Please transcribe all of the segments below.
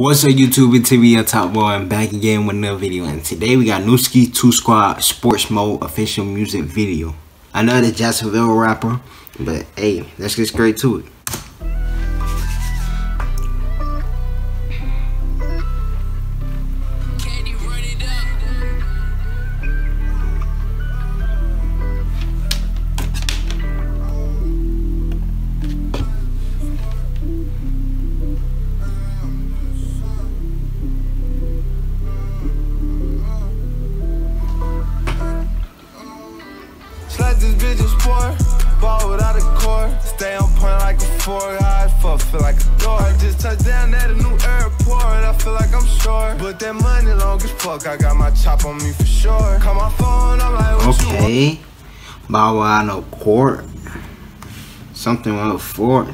What's up YouTube, it's TV Top Boy, I'm back again with another video and today we got Nuski 2 Squad Sports Mode official music video. Another Jacksonville rapper, but hey, let's get straight to it. This bitch is sport. Ball without a core. Stay on point like a four. I fuck, feel like a door. I Just touched down at a new airport. I feel like I'm short. But that money long as fuck. I got my chop on me for sure. Call my phone, I'm like, what okay. Ball without no court. Something with a four.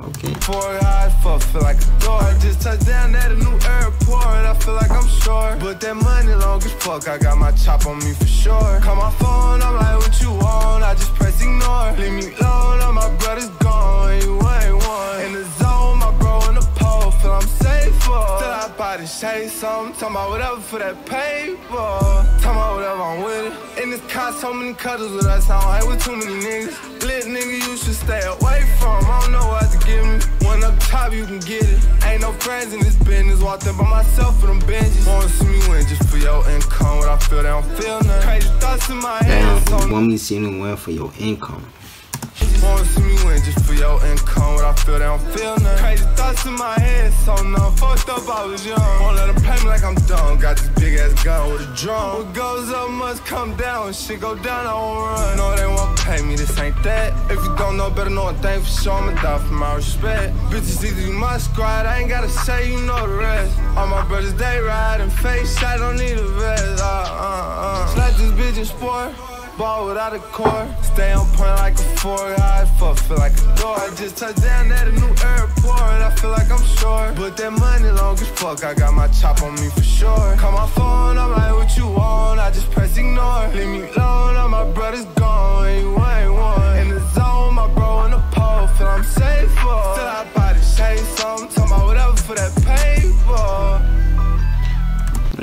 Okay. Four high fuck, feel like a door. Just touched But that money long as fuck. I got my chop on me for sure. Call my phone, I'm like, what you want? I just press ignore. Leave me alone, all my brother's gone. You ain't one. In the zone, my bro in the pole. Feel I'm safe for. Still I buy the shade, something. Talking about whatever for that paper. Talking about whatever I'm with it. In this car, so many cutters with us. I don't hang with too many niggas. Lit nigga, you should stay away top, you can get it. Ain't no friends in this business. Walked in by myself for them benches. Wanna see me win just for your income. What I feel, they don't feel nothing. Crazy thoughts in my head. Damn, want me to see me win for your income. Wanna see me win just for your income. What I feel, they don't feel nothing. Crazy thoughts in my head, so numb. Fucked up, I was young. Won't let them play me like I'm dumb. Got this big ass gun with a drum. What goes up must come down. When shit go down, I won't run. No, they won't pay me, this ain't that. If you know better, know a thing for sure. I'ma die for my respect. Bitches either you my squad, I ain't gotta say, you know the rest. All my brothers, they ride and face I don't need a vest. Uh, uh, uh. Slap this bitch in sport. Ball without a core. Stay on point like a four. I fuck, feel like a door. I just touched down at a new airport. I feel like I'm short. But that money long as fuck. I got my chop on me for sure. Call my phone, I'm like, what you want?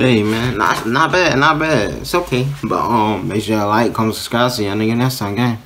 Hey man, not not bad, not bad. It's okay. But um make sure you like, comment, subscribe, see y'all nigga next time gang.